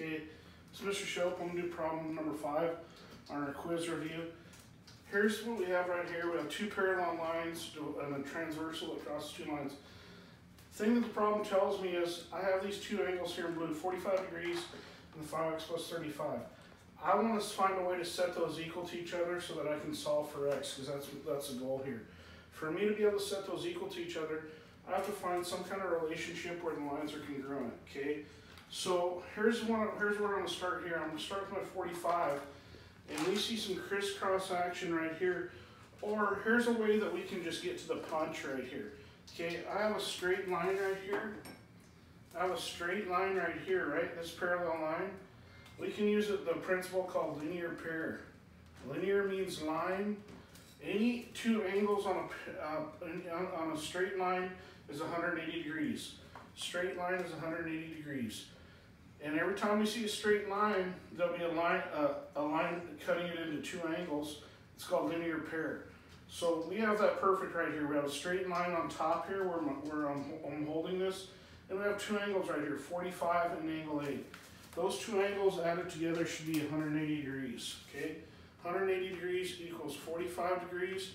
Okay, so Mr. Schopp, I'm gonna do problem number five on our quiz review. Here's what we have right here. We have two parallel lines and a transversal across two lines. The thing that the problem tells me is I have these two angles here in blue, 45 degrees and 5x plus 35. I want to find a way to set those equal to each other so that I can solve for x, because that's, that's the goal here. For me to be able to set those equal to each other, I have to find some kind of relationship where the lines are congruent, okay? So here's one. Here's where I'm going to start here. I'm going to start with my 45, and we see some crisscross action right here. Or here's a way that we can just get to the punch right here. Okay, I have a straight line right here. I have a straight line right here, right? This parallel line. We can use the principle called linear pair. Linear means line. Any two angles on a, uh, on a straight line is 180 degrees. Straight line is 180 degrees. And every time we see a straight line, there'll be a line, uh, a line cutting it into two angles. It's called linear pair. So we have that perfect right here. We have a straight line on top here where, where I'm, I'm holding this. And we have two angles right here, 45 and angle 8. Those two angles added together should be 180 degrees, okay? 180 degrees equals 45 degrees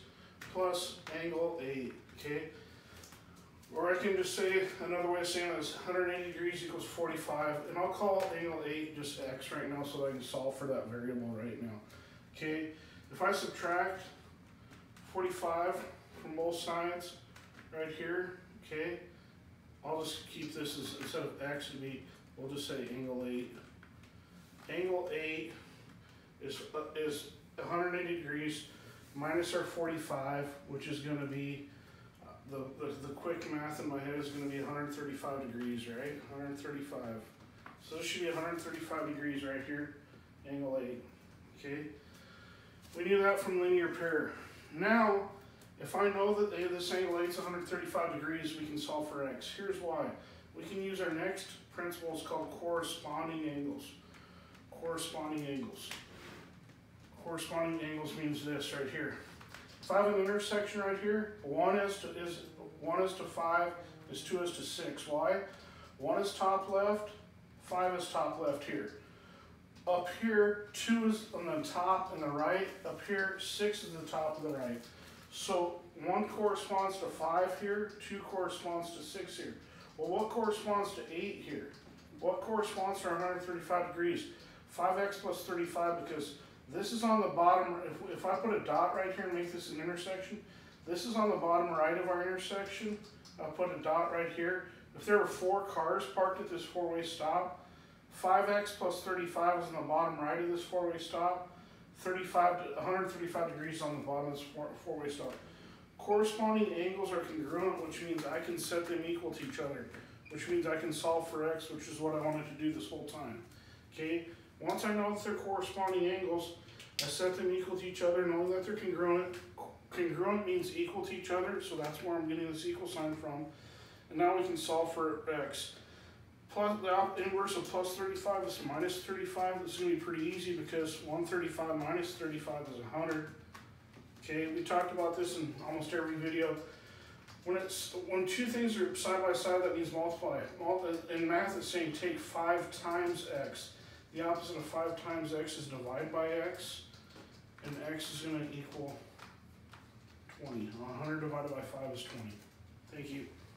plus angle 8, okay? Or I can just say, another way of saying it is 180 degrees equals 45, and I'll call angle 8 just x right now so I can solve for that variable right now. Okay, if I subtract 45 from both sides right here, okay, I'll just keep this as, instead of x be, we'll just say angle 8. Angle 8 is, uh, is 180 degrees minus our 45, which is going to be the, the, the quick math in my head is going to be 135 degrees, right? 135. So this should be 135 degrees right here, angle 8, okay? We knew that from linear pair. Now, if I know that this angle 8 is 135 degrees, we can solve for x. Here's why. We can use our next principle, it's called corresponding angles. Corresponding angles. Corresponding angles means this right here. If I have an intersection right here, one is to is one is to five, is two is to six. Why? One is top left, five is top left here. Up here, two is on the top and the right. Up here, six is the top and the right. So one corresponds to five here, two corresponds to six here. Well, what corresponds to eight here? What corresponds to 135 degrees? 5x plus 35 because this is on the bottom, if, if I put a dot right here and make this an intersection, this is on the bottom right of our intersection. I'll put a dot right here. If there were four cars parked at this four-way stop, 5x plus 35 is on the bottom right of this four-way stop. 35 to 135 degrees on the bottom of this four-way stop. Corresponding angles are congruent, which means I can set them equal to each other, which means I can solve for x, which is what I wanted to do this whole time. Okay, once I know that they're corresponding angles, I set them equal to each other, knowing that they're congruent. Congruent means equal to each other, so that's where I'm getting this equal sign from. And now we can solve for x. Plus, the inverse of plus 35 is minus 35. This is going to be pretty easy because 135 minus 35 is 100. Okay, we talked about this in almost every video. When it's when two things are side by side, that means multiply. In math, it's saying take 5 times x. The opposite of 5 times x is divide by x, and x is going to equal 20. 100 divided by 5 is 20. Thank you.